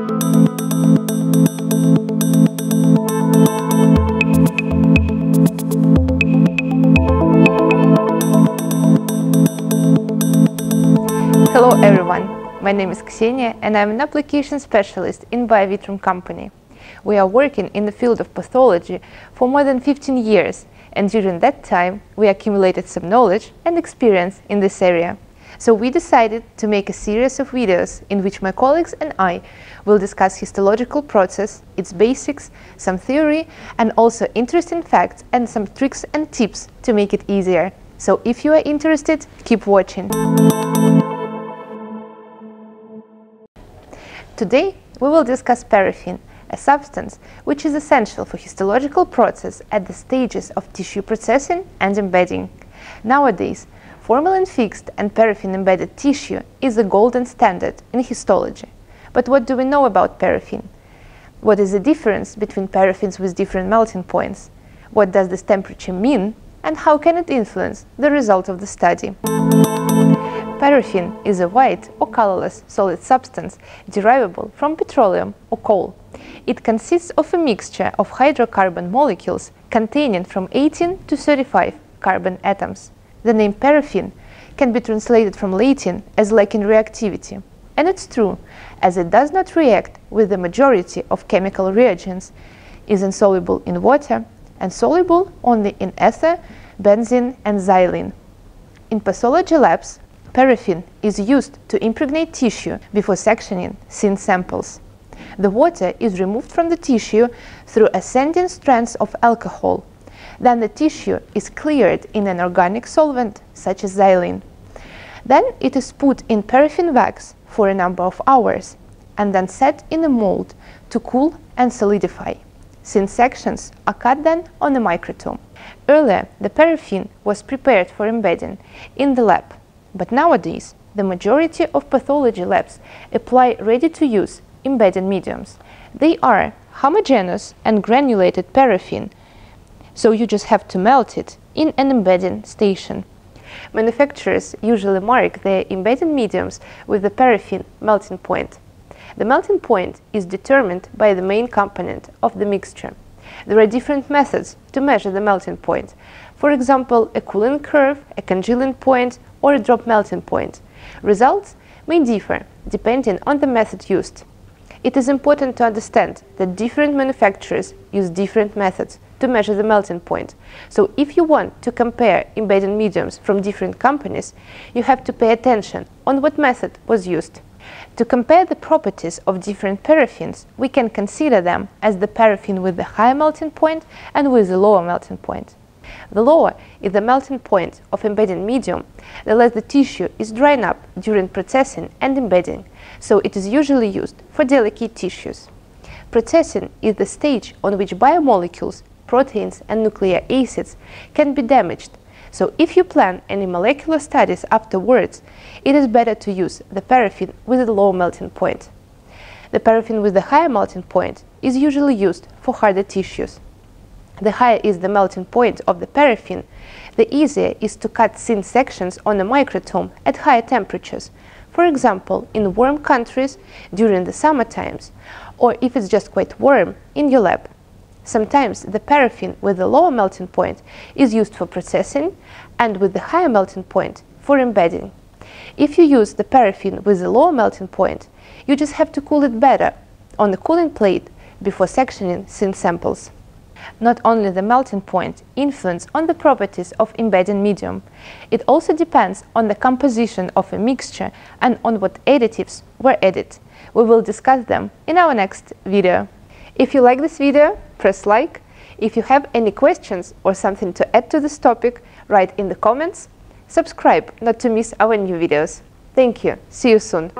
Hello everyone, my name is Ksenia and I'm an application specialist in BioVitrum company. We are working in the field of pathology for more than 15 years and during that time we accumulated some knowledge and experience in this area. So we decided to make a series of videos in which my colleagues and I will discuss histological process, its basics, some theory and also interesting facts and some tricks and tips to make it easier. So if you are interested, keep watching. Today we will discuss paraffin, a substance which is essential for histological process at the stages of tissue processing and embedding. Nowadays, formalin-fixed and paraffin-embedded tissue is the golden standard in histology. But what do we know about paraffin? What is the difference between paraffins with different melting points? What does this temperature mean? And how can it influence the result of the study? Paraffin is a white or colorless solid substance derivable from petroleum or coal. It consists of a mixture of hydrocarbon molecules containing from 18 to 35 carbon atoms. The name paraffin can be translated from Latin as lacking reactivity. And it's true, as it does not react with the majority of chemical reagents, is insoluble in water, and soluble only in ether, benzene and xylene. In pathology labs, Paraffin is used to impregnate tissue before sectioning thin samples. The water is removed from the tissue through ascending strands of alcohol. Then the tissue is cleared in an organic solvent, such as xylene. Then it is put in paraffin wax for a number of hours and then set in a mold to cool and solidify. Thin sections are cut then on a microtome. Earlier, the paraffin was prepared for embedding in the lab but nowadays, the majority of pathology labs apply ready-to-use embedding mediums. They are homogeneous and granulated paraffin, so you just have to melt it in an embedding station. Manufacturers usually mark their embedding mediums with the paraffin melting point. The melting point is determined by the main component of the mixture. There are different methods to measure the melting point. For example, a cooling curve, a congealing point, or a drop melting point. Results may differ depending on the method used. It is important to understand that different manufacturers use different methods to measure the melting point. So if you want to compare embedding mediums from different companies, you have to pay attention on what method was used. To compare the properties of different paraffins, we can consider them as the paraffin with the higher melting point and with the lower melting point. The lower is the melting point of embedding medium, the less the tissue is drying up during processing and embedding, so it is usually used for delicate tissues. Processing is the stage on which biomolecules, proteins and nucleic acids can be damaged, so if you plan any molecular studies afterwards, it is better to use the paraffin with a low melting point. The paraffin with the higher melting point is usually used for harder tissues the higher is the melting point of the paraffin, the easier is to cut thin sections on a microtome at higher temperatures, for example, in warm countries during the summer times, or if it's just quite warm in your lab. Sometimes the paraffin with the lower melting point is used for processing and with the higher melting point for embedding. If you use the paraffin with the lower melting point, you just have to cool it better on the cooling plate before sectioning thin samples. Not only the melting point influence on the properties of embedding medium, it also depends on the composition of a mixture and on what additives were added. We will discuss them in our next video. If you like this video, press like. If you have any questions or something to add to this topic, write in the comments. Subscribe not to miss our new videos. Thank you. See you soon.